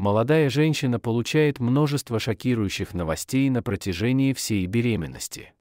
молодая женщина получает множество шокирующих новостей на протяжении всей беременности.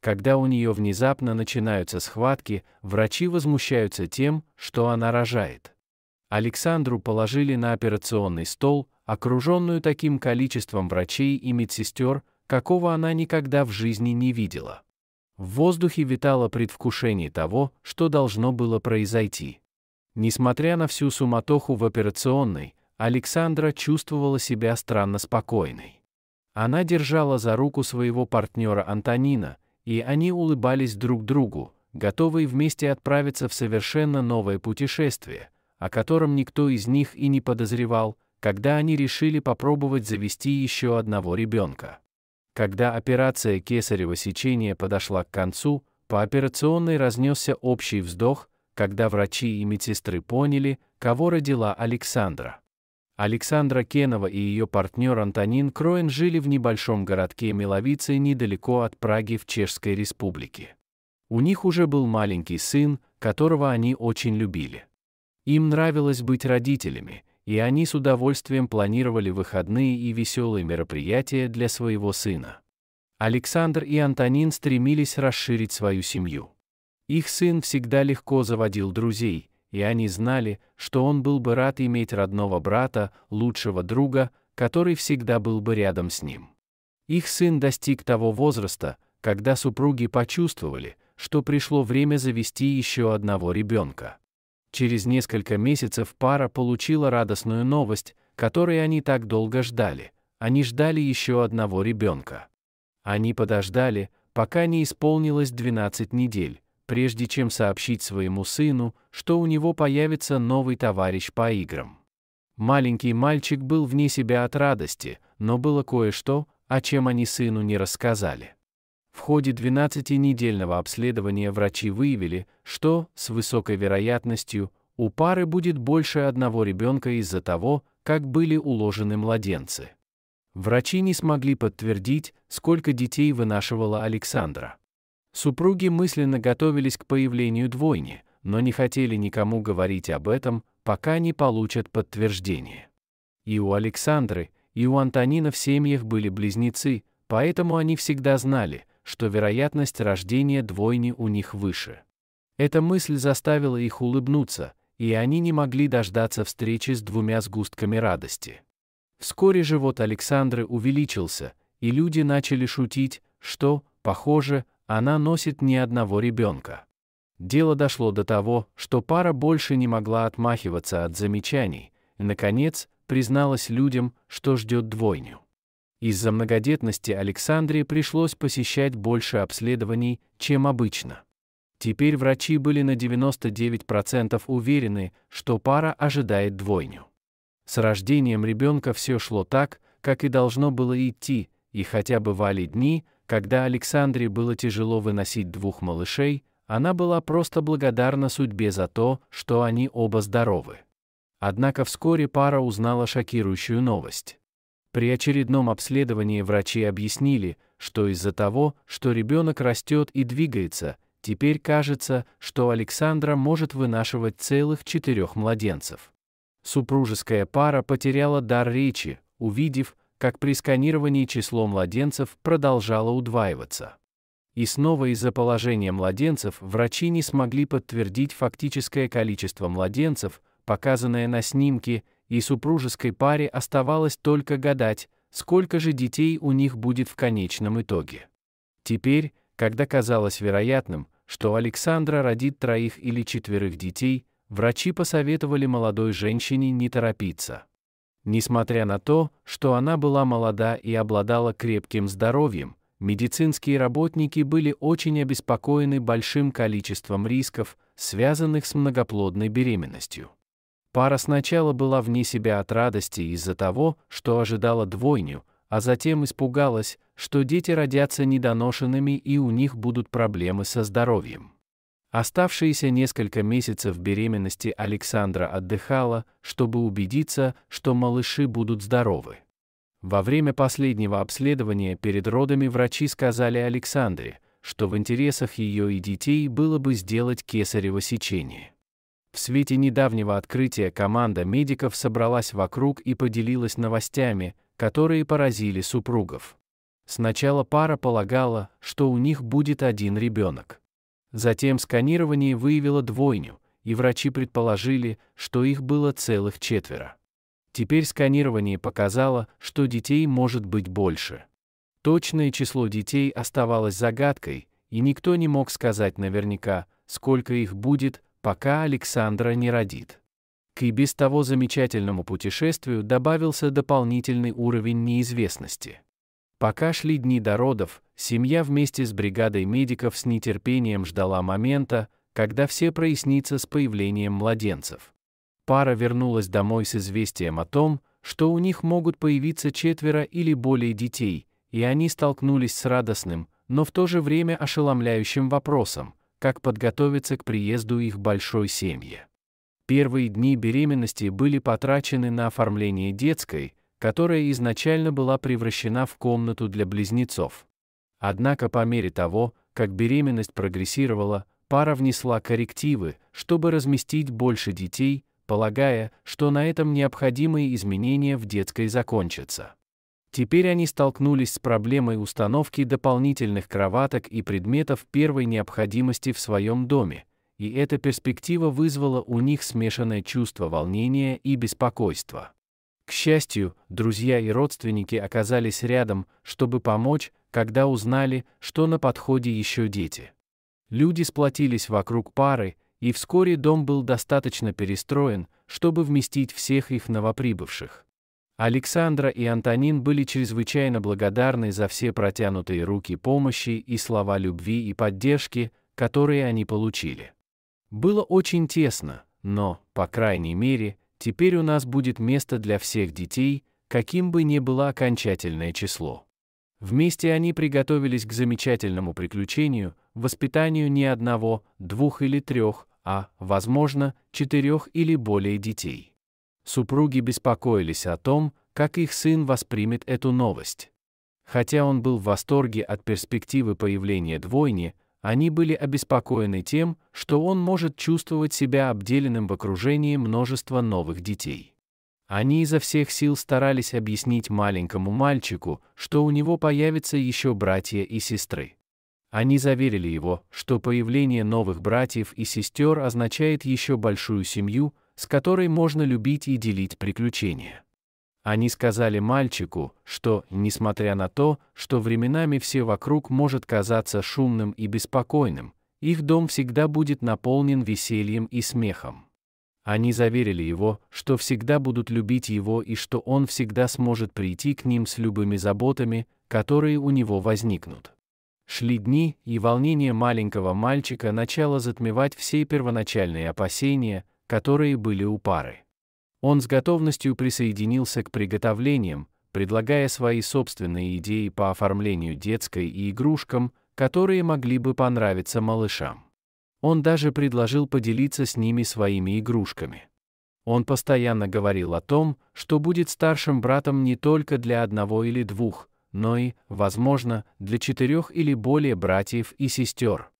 Когда у нее внезапно начинаются схватки, врачи возмущаются тем, что она рожает. Александру положили на операционный стол, окруженную таким количеством врачей и медсестер, какого она никогда в жизни не видела. В воздухе витало предвкушение того, что должно было произойти. Несмотря на всю суматоху в операционной, Александра чувствовала себя странно спокойной. Она держала за руку своего партнера Антонина, и они улыбались друг другу, готовые вместе отправиться в совершенно новое путешествие, о котором никто из них и не подозревал, когда они решили попробовать завести еще одного ребенка. Когда операция кесарево сечения подошла к концу, по операционной разнесся общий вздох, когда врачи и медсестры поняли, кого родила Александра. Александра Кенова и ее партнер Антонин Кроен жили в небольшом городке Миловице недалеко от Праги в Чешской Республике. У них уже был маленький сын, которого они очень любили. Им нравилось быть родителями, и они с удовольствием планировали выходные и веселые мероприятия для своего сына. Александр и Антонин стремились расширить свою семью. Их сын всегда легко заводил друзей, и они знали, что он был бы рад иметь родного брата, лучшего друга, который всегда был бы рядом с ним. Их сын достиг того возраста, когда супруги почувствовали, что пришло время завести еще одного ребенка. Через несколько месяцев пара получила радостную новость, которой они так долго ждали. Они ждали еще одного ребенка. Они подождали, пока не исполнилось 12 недель, прежде чем сообщить своему сыну, что у него появится новый товарищ по играм. Маленький мальчик был вне себя от радости, но было кое-что, о чем они сыну не рассказали. В ходе 12-недельного обследования врачи выявили, что, с высокой вероятностью, у пары будет больше одного ребенка из-за того, как были уложены младенцы. Врачи не смогли подтвердить, сколько детей вынашивала Александра. Супруги мысленно готовились к появлению двойни, но не хотели никому говорить об этом, пока не получат подтверждение. И у Александры, и у Антонина в семьях были близнецы, поэтому они всегда знали, что вероятность рождения двойни у них выше. Эта мысль заставила их улыбнуться, и они не могли дождаться встречи с двумя сгустками радости. Вскоре живот Александры увеличился, и люди начали шутить, что, похоже, она носит ни одного ребенка. Дело дошло до того, что пара больше не могла отмахиваться от замечаний, и, наконец, призналась людям, что ждет двойню. Из-за многодетности Александре пришлось посещать больше обследований, чем обычно. Теперь врачи были на 99% уверены, что пара ожидает двойню. С рождением ребенка все шло так, как и должно было идти, и хотя бывали дни, когда Александре было тяжело выносить двух малышей, она была просто благодарна судьбе за то, что они оба здоровы. Однако вскоре пара узнала шокирующую новость. При очередном обследовании врачи объяснили, что из-за того, что ребенок растет и двигается, теперь кажется, что Александра может вынашивать целых четырех младенцев. Супружеская пара потеряла дар речи, увидев, как при сканировании число младенцев продолжало удваиваться. И снова из-за положения младенцев врачи не смогли подтвердить фактическое количество младенцев, показанное на снимке, и супружеской паре оставалось только гадать, сколько же детей у них будет в конечном итоге. Теперь, когда казалось вероятным, что Александра родит троих или четверых детей, врачи посоветовали молодой женщине не торопиться. Несмотря на то, что она была молода и обладала крепким здоровьем, медицинские работники были очень обеспокоены большим количеством рисков, связанных с многоплодной беременностью. Пара сначала была вне себя от радости из-за того, что ожидала двойню, а затем испугалась, что дети родятся недоношенными и у них будут проблемы со здоровьем. Оставшиеся несколько месяцев беременности Александра отдыхала, чтобы убедиться, что малыши будут здоровы. Во время последнего обследования перед родами врачи сказали Александре, что в интересах ее и детей было бы сделать кесарево сечение. В свете недавнего открытия команда медиков собралась вокруг и поделилась новостями, которые поразили супругов. Сначала пара полагала, что у них будет один ребенок. Затем сканирование выявило двойню, и врачи предположили, что их было целых четверо. Теперь сканирование показало, что детей может быть больше. Точное число детей оставалось загадкой, и никто не мог сказать наверняка, сколько их будет, пока Александра не родит. К и без того замечательному путешествию добавился дополнительный уровень неизвестности. Пока шли дни до родов, семья вместе с бригадой медиков с нетерпением ждала момента, когда все прояснится с появлением младенцев. Пара вернулась домой с известием о том, что у них могут появиться четверо или более детей, и они столкнулись с радостным, но в то же время ошеломляющим вопросом, как подготовиться к приезду их большой семьи. Первые дни беременности были потрачены на оформление детской, которая изначально была превращена в комнату для близнецов. Однако по мере того, как беременность прогрессировала, пара внесла коррективы, чтобы разместить больше детей, полагая, что на этом необходимые изменения в детской закончатся. Теперь они столкнулись с проблемой установки дополнительных кроваток и предметов первой необходимости в своем доме, и эта перспектива вызвала у них смешанное чувство волнения и беспокойства. К счастью, друзья и родственники оказались рядом, чтобы помочь, когда узнали, что на подходе еще дети. Люди сплотились вокруг пары, и вскоре дом был достаточно перестроен, чтобы вместить всех их новоприбывших. Александра и Антонин были чрезвычайно благодарны за все протянутые руки помощи и слова любви и поддержки, которые они получили. Было очень тесно, но, по крайней мере, Теперь у нас будет место для всех детей, каким бы ни было окончательное число. Вместе они приготовились к замечательному приключению, воспитанию не одного, двух или трех, а, возможно, четырех или более детей. Супруги беспокоились о том, как их сын воспримет эту новость. Хотя он был в восторге от перспективы появления двойни, они были обеспокоены тем, что он может чувствовать себя обделенным в окружении множества новых детей. Они изо всех сил старались объяснить маленькому мальчику, что у него появятся еще братья и сестры. Они заверили его, что появление новых братьев и сестер означает еще большую семью, с которой можно любить и делить приключения. Они сказали мальчику, что, несмотря на то, что временами все вокруг может казаться шумным и беспокойным, их дом всегда будет наполнен весельем и смехом. Они заверили его, что всегда будут любить его и что он всегда сможет прийти к ним с любыми заботами, которые у него возникнут. Шли дни, и волнение маленького мальчика начало затмевать все первоначальные опасения, которые были у пары. Он с готовностью присоединился к приготовлениям, предлагая свои собственные идеи по оформлению детской и игрушкам, которые могли бы понравиться малышам. Он даже предложил поделиться с ними своими игрушками. Он постоянно говорил о том, что будет старшим братом не только для одного или двух, но и, возможно, для четырех или более братьев и сестер.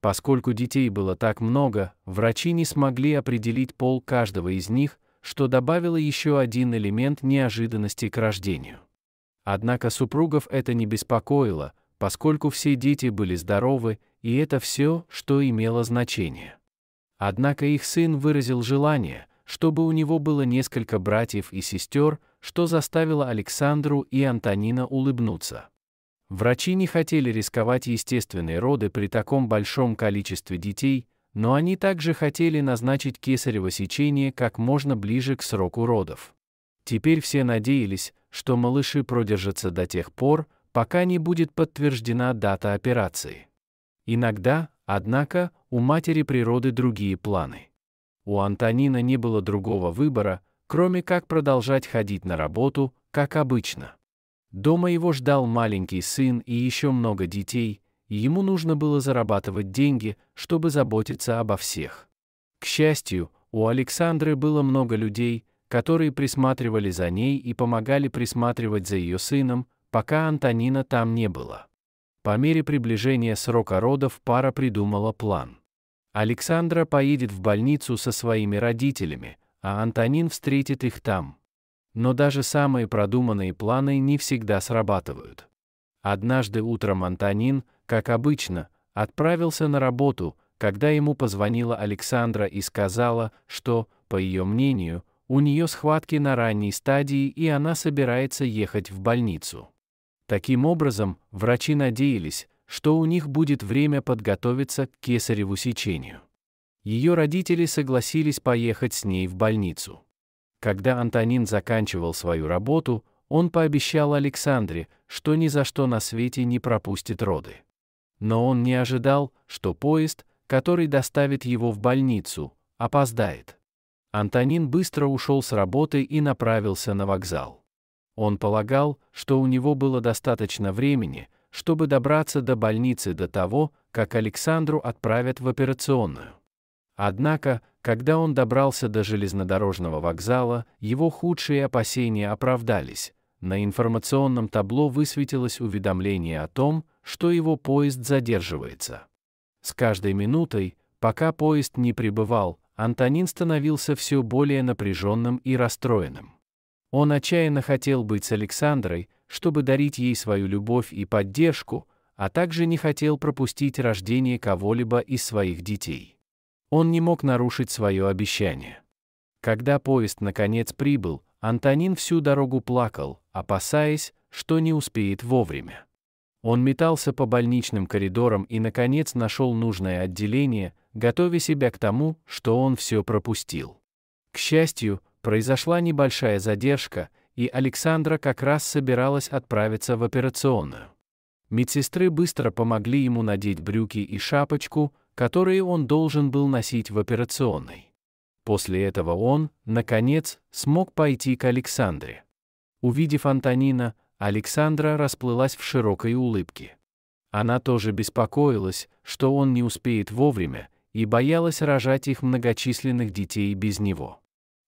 Поскольку детей было так много, врачи не смогли определить пол каждого из них, что добавило еще один элемент неожиданности к рождению. Однако супругов это не беспокоило, поскольку все дети были здоровы, и это все, что имело значение. Однако их сын выразил желание, чтобы у него было несколько братьев и сестер, что заставило Александру и Антонина улыбнуться. Врачи не хотели рисковать естественные роды при таком большом количестве детей, но они также хотели назначить кесарево сечение как можно ближе к сроку родов. Теперь все надеялись, что малыши продержатся до тех пор, пока не будет подтверждена дата операции. Иногда, однако, у матери природы другие планы. У Антонина не было другого выбора, кроме как продолжать ходить на работу, как обычно. Дома его ждал маленький сын и еще много детей, и ему нужно было зарабатывать деньги, чтобы заботиться обо всех. К счастью, у Александры было много людей, которые присматривали за ней и помогали присматривать за ее сыном, пока Антонина там не было. По мере приближения срока родов пара придумала план. Александра поедет в больницу со своими родителями, а Антонин встретит их там. Но даже самые продуманные планы не всегда срабатывают. Однажды утром Антонин, как обычно, отправился на работу, когда ему позвонила Александра и сказала, что, по ее мнению, у нее схватки на ранней стадии и она собирается ехать в больницу. Таким образом, врачи надеялись, что у них будет время подготовиться к кесареву сечению. Ее родители согласились поехать с ней в больницу. Когда Антонин заканчивал свою работу, он пообещал Александре, что ни за что на свете не пропустит роды. Но он не ожидал, что поезд, который доставит его в больницу, опоздает. Антонин быстро ушел с работы и направился на вокзал. Он полагал, что у него было достаточно времени, чтобы добраться до больницы до того, как Александру отправят в операционную. Однако, когда он добрался до железнодорожного вокзала, его худшие опасения оправдались. На информационном табло высветилось уведомление о том, что его поезд задерживается. С каждой минутой, пока поезд не прибывал, Антонин становился все более напряженным и расстроенным. Он отчаянно хотел быть с Александрой, чтобы дарить ей свою любовь и поддержку, а также не хотел пропустить рождение кого-либо из своих детей. Он не мог нарушить свое обещание. Когда поезд наконец прибыл, Антонин всю дорогу плакал, опасаясь, что не успеет вовремя. Он метался по больничным коридорам и, наконец, нашел нужное отделение, готовя себя к тому, что он все пропустил. К счастью, произошла небольшая задержка, и Александра как раз собиралась отправиться в операционную. Медсестры быстро помогли ему надеть брюки и шапочку, которые он должен был носить в операционной. После этого он, наконец, смог пойти к Александре. Увидев Антонина, Александра расплылась в широкой улыбке. Она тоже беспокоилась, что он не успеет вовремя, и боялась рожать их многочисленных детей без него.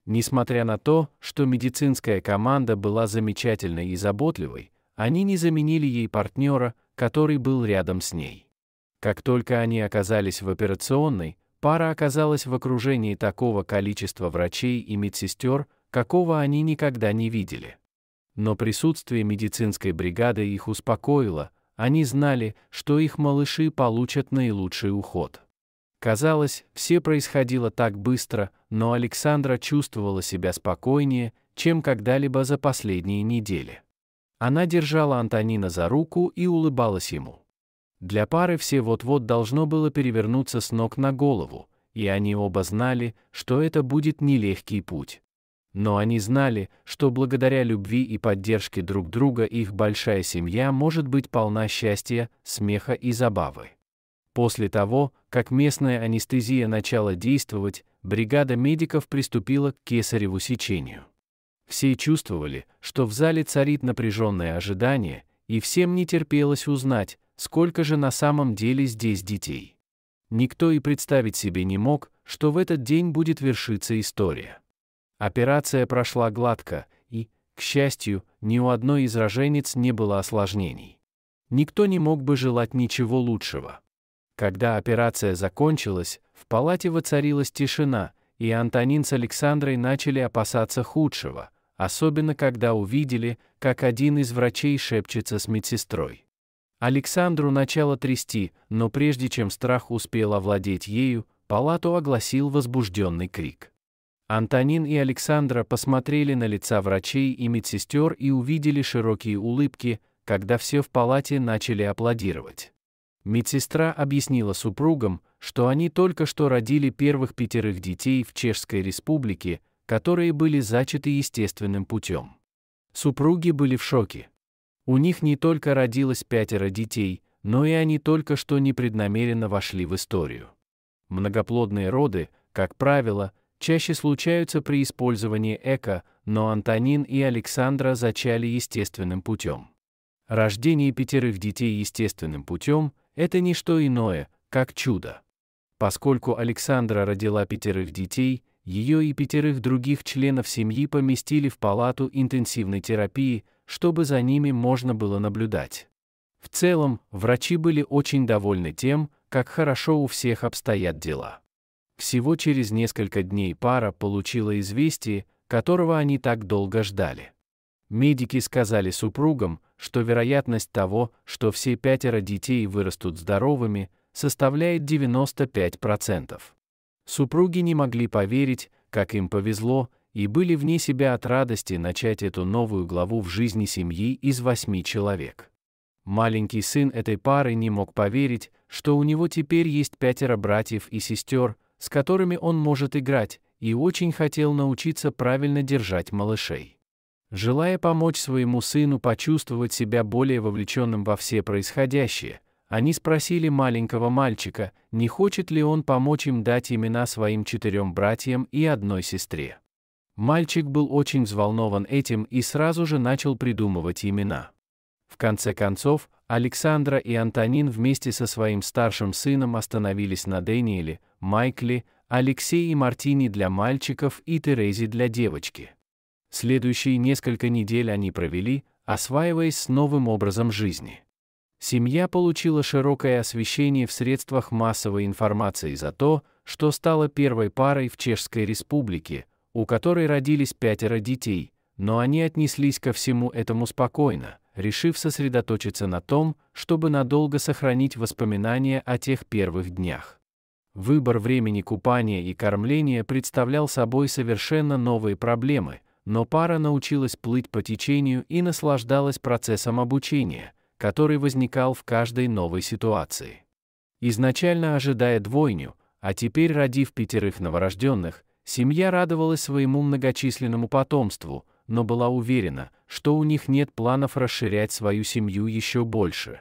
Несмотря на то, что медицинская команда была замечательной и заботливой, они не заменили ей партнера, который был рядом с ней. Как только они оказались в операционной, пара оказалась в окружении такого количества врачей и медсестер, какого они никогда не видели. Но присутствие медицинской бригады их успокоило, они знали, что их малыши получат наилучший уход. Казалось, все происходило так быстро, но Александра чувствовала себя спокойнее, чем когда-либо за последние недели. Она держала Антонина за руку и улыбалась ему. Для пары все вот-вот должно было перевернуться с ног на голову, и они оба знали, что это будет нелегкий путь. Но они знали, что благодаря любви и поддержке друг друга их большая семья может быть полна счастья, смеха и забавы. После того, как местная анестезия начала действовать, бригада медиков приступила к кесареву сечению. Все чувствовали, что в зале царит напряженное ожидание, и всем не терпелось узнать, сколько же на самом деле здесь детей. Никто и представить себе не мог, что в этот день будет вершиться история. Операция прошла гладко, и, к счастью, ни у одной из роженец не было осложнений. Никто не мог бы желать ничего лучшего. Когда операция закончилась, в палате воцарилась тишина, и Антонин с Александрой начали опасаться худшего, особенно когда увидели, как один из врачей шепчется с медсестрой. Александру начало трясти, но прежде чем страх успел овладеть ею, палату огласил возбужденный крик. Антонин и Александра посмотрели на лица врачей и медсестер и увидели широкие улыбки, когда все в палате начали аплодировать. Медсестра объяснила супругам, что они только что родили первых пятерых детей в Чешской республике, которые были зачаты естественным путем. Супруги были в шоке. У них не только родилось пятеро детей, но и они только что непреднамеренно вошли в историю. Многоплодные роды, как правило, чаще случаются при использовании эко, но Антонин и Александра зачали естественным путем. Рождение пятерых детей естественным путем – это не что иное, как чудо. Поскольку Александра родила пятерых детей, ее и пятерых других членов семьи поместили в палату интенсивной терапии, чтобы за ними можно было наблюдать. В целом, врачи были очень довольны тем, как хорошо у всех обстоят дела. Всего через несколько дней пара получила известие, которого они так долго ждали. Медики сказали супругам, что вероятность того, что все пятеро детей вырастут здоровыми, составляет 95%. Супруги не могли поверить, как им повезло, и были вне себя от радости начать эту новую главу в жизни семьи из восьми человек. Маленький сын этой пары не мог поверить, что у него теперь есть пятеро братьев и сестер, с которыми он может играть, и очень хотел научиться правильно держать малышей. Желая помочь своему сыну почувствовать себя более вовлеченным во все происходящее, они спросили маленького мальчика, не хочет ли он помочь им дать имена своим четырем братьям и одной сестре. Мальчик был очень взволнован этим и сразу же начал придумывать имена. В конце концов, Александра и Антонин вместе со своим старшим сыном остановились на Дэниеле, Майкле, Алексее и Мартине для мальчиков и Терезе для девочки. Следующие несколько недель они провели, осваиваясь с новым образом жизни. Семья получила широкое освещение в средствах массовой информации за то, что стала первой парой в Чешской Республике, у которой родились пятеро детей, но они отнеслись ко всему этому спокойно, решив сосредоточиться на том, чтобы надолго сохранить воспоминания о тех первых днях. Выбор времени купания и кормления представлял собой совершенно новые проблемы, но пара научилась плыть по течению и наслаждалась процессом обучения, который возникал в каждой новой ситуации. Изначально ожидая двойню, а теперь родив пятерых новорожденных, семья радовалась своему многочисленному потомству, но была уверена, что у них нет планов расширять свою семью еще больше.